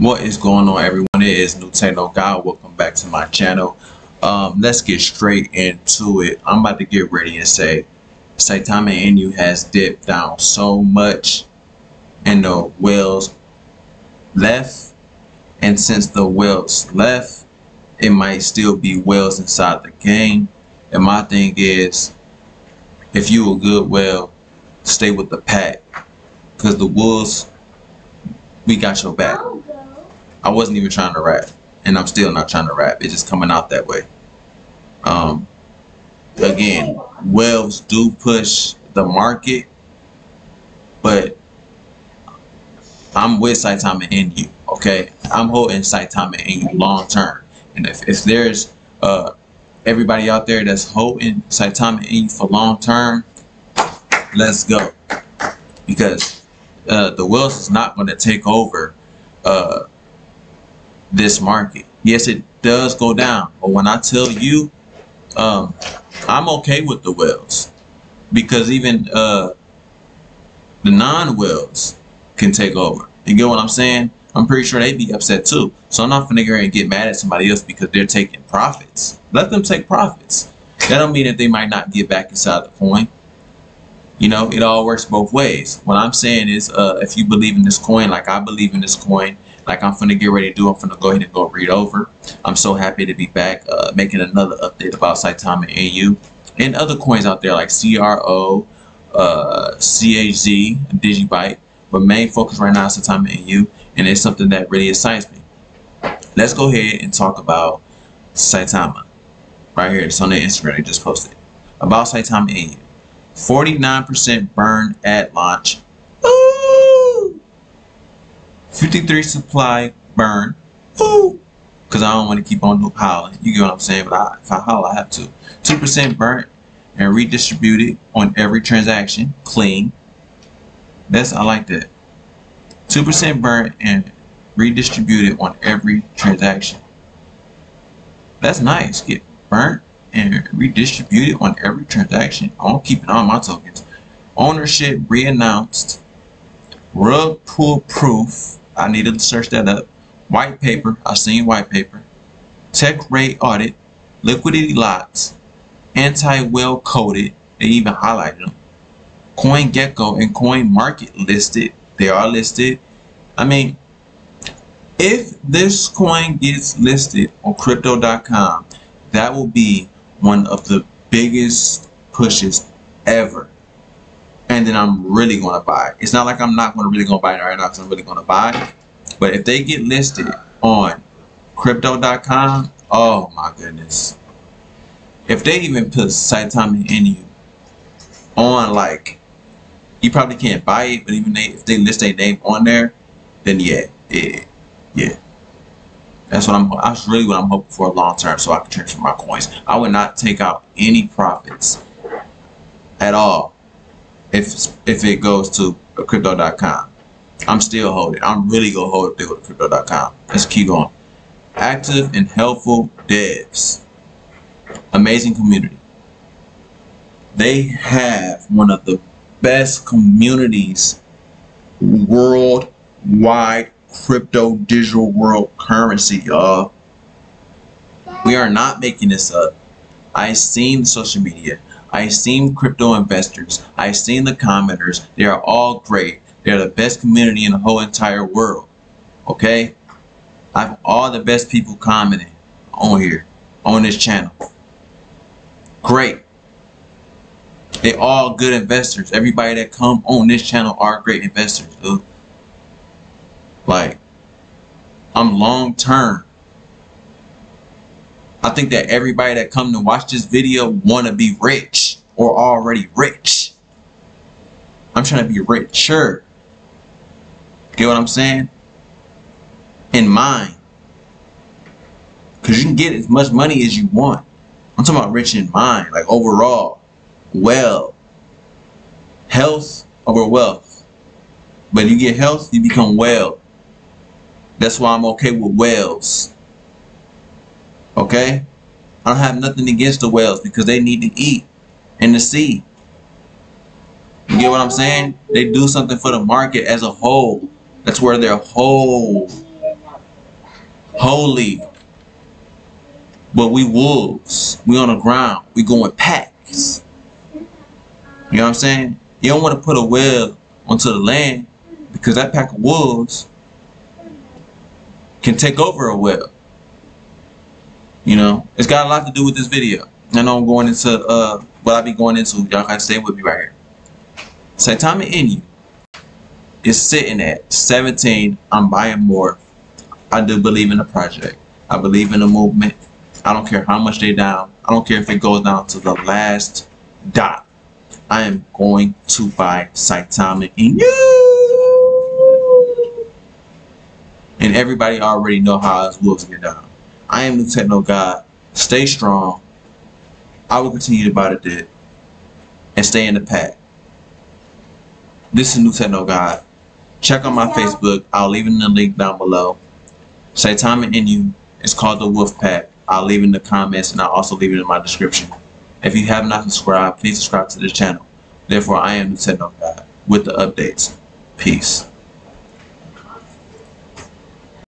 What is going on everyone? It is New Techno God. Welcome back to my channel. Um, let's get straight into it. I'm about to get ready and say Saitama Inu has dipped down so much and the whales left. And since the whales left, it might still be whales inside the game. And my thing is, if you a good whale, stay with the pack. Because the wolves, we got your back. I wasn't even trying to rap, and I'm still not trying to rap. It's just coming out that way. Um, again, Wells do push the market, but I'm with Saitama Inu, Okay, I'm holding Saitama Inu long term, and if, if there's uh everybody out there that's holding Saitama Inu for long term, let's go because uh, the Wells is not going to take over this market. Yes, it does go down, but when I tell you, um, I'm okay with the whales because even uh, the non-whales can take over. You get what I'm saying? I'm pretty sure they'd be upset too. So I'm not gonna go and get mad at somebody else because they're taking profits. Let them take profits. That don't mean that they might not get back inside the coin. You know, it all works both ways. What I'm saying is, uh, if you believe in this coin, like I believe in this coin, like I'm finna get ready to do. I'm finna go ahead and go read over. I'm so happy to be back uh, making another update about Saitama Inu and other coins out there like CRO, uh, CHZ, Digibyte. But main focus right now is Saitama Inu and it's something that really excites me. Let's go ahead and talk about Saitama. Right here, it's on the Instagram I just posted. About Saitama Inu. 49% burn at launch. Ooh! 53 supply burn. Ooh. Because I don't want to keep on hollering. You get what I'm saying? But I, if I holler, I have to. 2% burnt and redistributed on every transaction. Clean. That's I like that. 2% burnt and redistributed on every transaction. That's nice. Get burnt and redistributed on every transaction. I'm keeping all my tokens. Ownership re-announced. Rug pull proof I needed to search that up. White paper, I seen white paper. TechRate audit, liquidity lots, anti-well coded, they even highlighted them. CoinGecko and Coin Market listed, they are listed. I mean, if this coin gets listed on crypto.com, that will be one of the biggest pushes ever and then I'm really going to buy. It's not like I'm not going to really going to buy it right now because I'm really going to buy. But if they get listed on crypto.com, oh my goodness. If they even put Saitama Inu on like, you probably can't buy it, but even they, if they list their name on there, then yeah, yeah, yeah. That's what I'm. That's really what I'm hoping for long term, so I can transfer my coins. I would not take out any profits at all if if it goes to crypto.com. I'm still holding. I'm really gonna hold it with crypto.com. Let's keep going. Active and helpful devs. Amazing community. They have one of the best communities worldwide crypto digital world currency, y'all. We are not making this up. I seen social media. I've seen crypto investors. I've seen the commenters. They are all great. They're the best community in the whole entire world. Okay? I have all the best people commenting on here, on this channel. Great. They all good investors. Everybody that come on this channel are great investors, dude. Like, I'm long term. I think that everybody that come to watch this video want to be rich or already rich. I'm trying to be richer. Get what I'm saying? In mind. Because you can get as much money as you want. I'm talking about rich in mind, like overall. Well. Health over wealth. But you get health, you become well. That's why I'm okay with whales. Okay? I don't have nothing against the whales because they need to eat in the sea. You get what I'm saying? They do something for the market as a whole. That's where they're whole holy. But we wolves. We on the ground. We going packs. You know what I'm saying? You don't want to put a well onto the land because that pack of wolves can take over a well. You know, it's got a lot to do with this video. I know I'm going into uh what I be going into. Y'all gotta stay with me right here. Saitama Inu is sitting at 17. I'm buying more. I do believe in the project. I believe in the movement. I don't care how much they down. I don't care if it goes down to the last dot. I am going to buy Saitama Inu. And everybody already know how us wolves get down. I am the Techno God. Stay strong. I will continue to buy the dead and stay in the pack. This is New Techno God. Check out my Facebook. I'll leave it in the link down below. Saitama Inu. It's called the Wolf Pack. I'll leave it in the comments and I'll also leave it in my description. If you have not subscribed, please subscribe to this channel. Therefore, I am the Techno God with the updates. Peace.